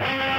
you